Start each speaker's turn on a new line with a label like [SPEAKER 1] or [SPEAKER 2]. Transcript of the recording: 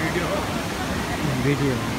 [SPEAKER 1] Video. Video.